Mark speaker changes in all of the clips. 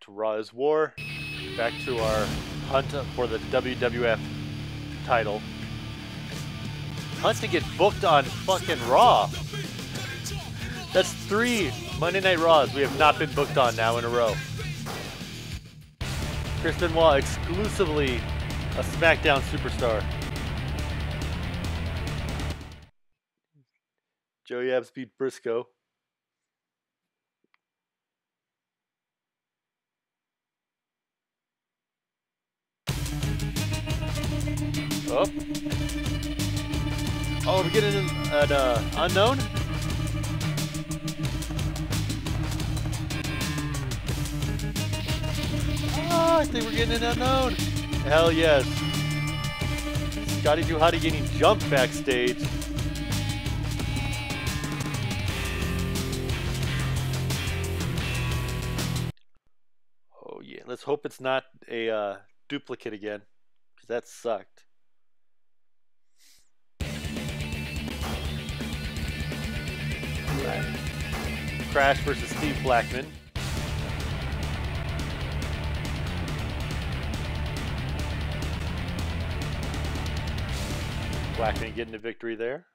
Speaker 1: to Raw is War, back to our hunt for the WWF title. Hunt to get booked on fucking Raw. That's three Monday Night Raws we have not been booked on now in a row. Chris Benoit exclusively a SmackDown superstar. Joey Abs beat Briscoe. Oh. Oh, we're getting an uh, unknown? Oh, I think we're getting an unknown. Hell yes. Scotty 2 Hotty getting jumped backstage. Oh yeah, let's hope it's not a uh, duplicate again, because that sucked. Crash versus Steve Blackman. Blackman getting the victory there.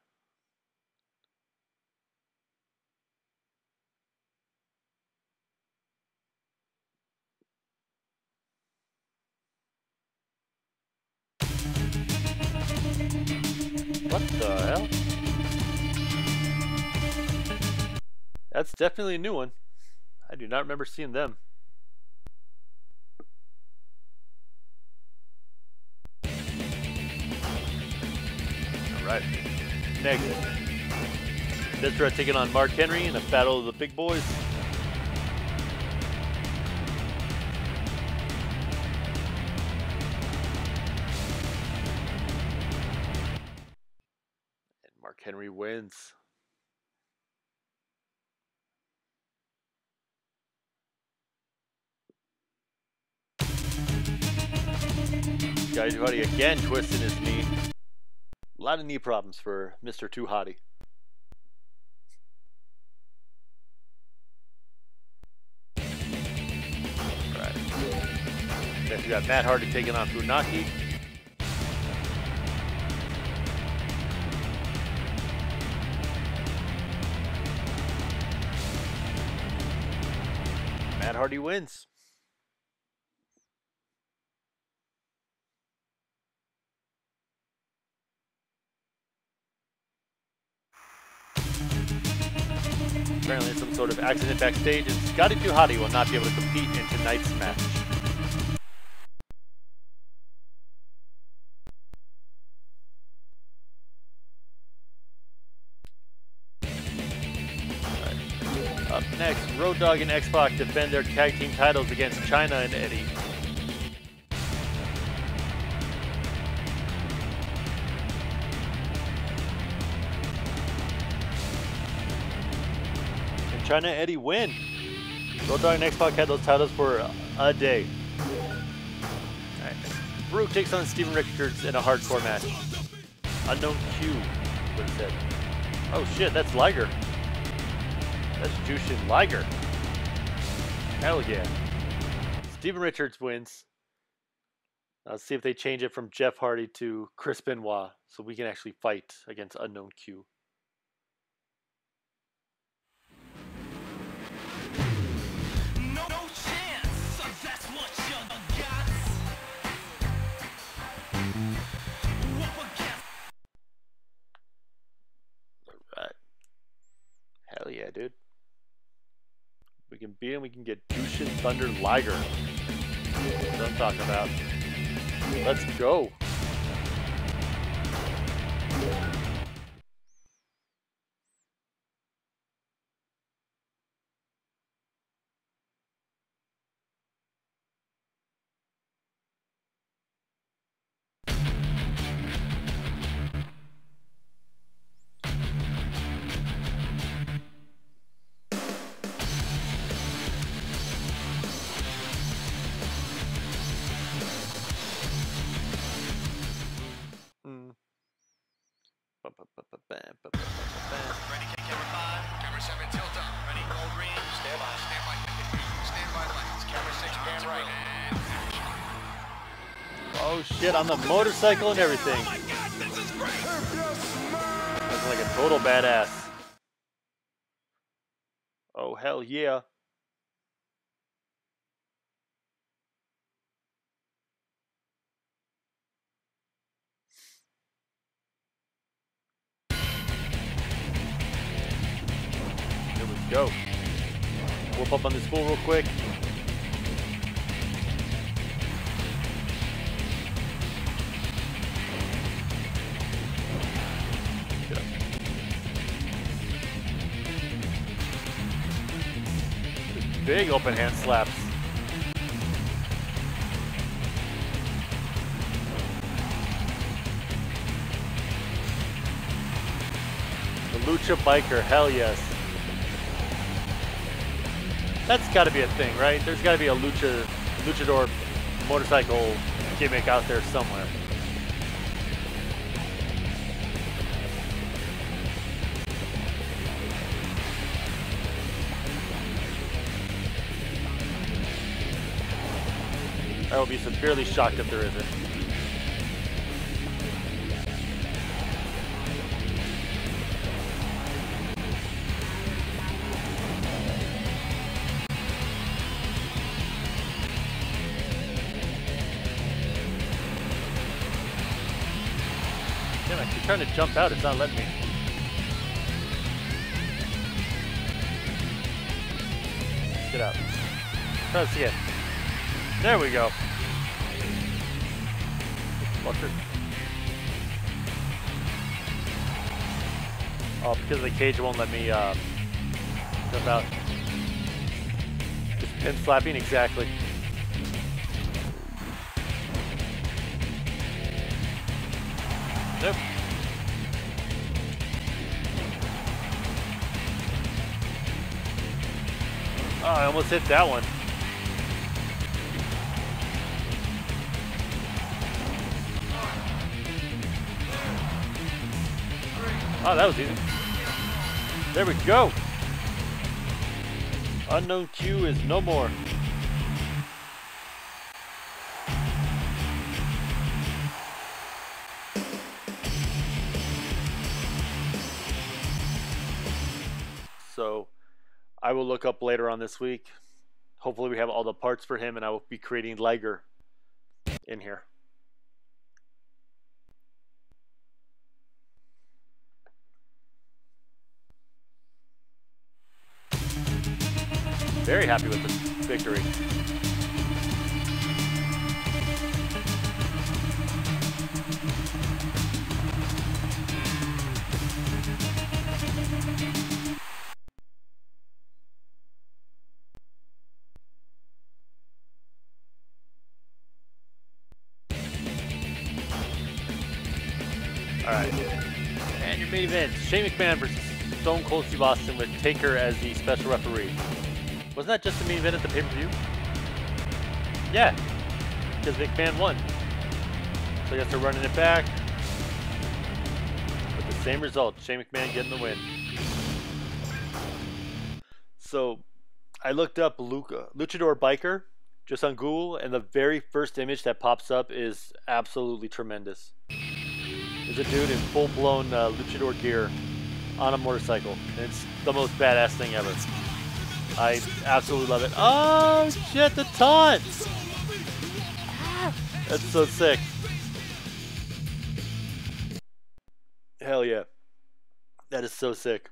Speaker 1: What the hell? That's definitely a new one. I do not remember seeing them. Alright. Next. Destra taking on Mark Henry in a battle of the big boys. And Mark Henry wins. Guy Hottie again twisting his knee. A lot of knee problems for Mr. 2 Hotty. Right. Next we got Matt Hardy taking on Funaki. Matt Hardy wins. Apparently some sort of accident backstage, and Scotty 2 will not be able to compete in tonight's match. Up next, Road Dogg and X-Pac defend their tag team titles against Chyna and Eddie. Chyna Eddie win. Road Dogg and X-Pac had those titles for a day. Right. Farouk takes on Steven Richards in a hardcore match. Unknown Q, it said. Oh shit, that's Liger. That's Jushin Liger. Hell yeah. Steven Richards wins. Let's see if they change it from Jeff Hardy to Chris Benoit so we can actually fight against Unknown Q. can beat him, we can get Jushin Thunder Liger. That's what I'm talking about. Let's go. Oh shit, on the motorcycle and everything. Looking like a total badass. Oh hell yeah. Here we go. Whoop up on this fool real quick. Big open hand slaps. The Lucha Biker, hell yes. That's got to be a thing, right? There's got to be a lucha, luchador motorcycle gimmick out there somewhere. I will be severely shocked if there isn't. Damn, I keep trying to jump out, it's not letting me. Get out. Try this again. There we go. Fucker. Oh, because the cage won't let me uh, jump out. Just pin slapping, exactly. Nope. Oh, I almost hit that one. Oh, that was easy. There we go. Unknown Q is no more. So, I will look up later on this week. Hopefully, we have all the parts for him, and I will be creating Liger in here. Very happy with this victory. Alright. And your main event, Shane McMahon versus Stone Cold Steve Austin with Taker as the special referee. Wasn't that just the main event at the pay-per-view? Yeah, because McMahon won. So I guess they're running it back. With the same result, Shane McMahon getting the win. So I looked up Luca, Luchador Biker just on Google, and the very first image that pops up is absolutely tremendous. There's a dude in full-blown uh, luchador gear on a motorcycle. It's the most badass thing ever. I absolutely love it. Oh shit, the taunt! That's so sick. Hell yeah. That is so sick.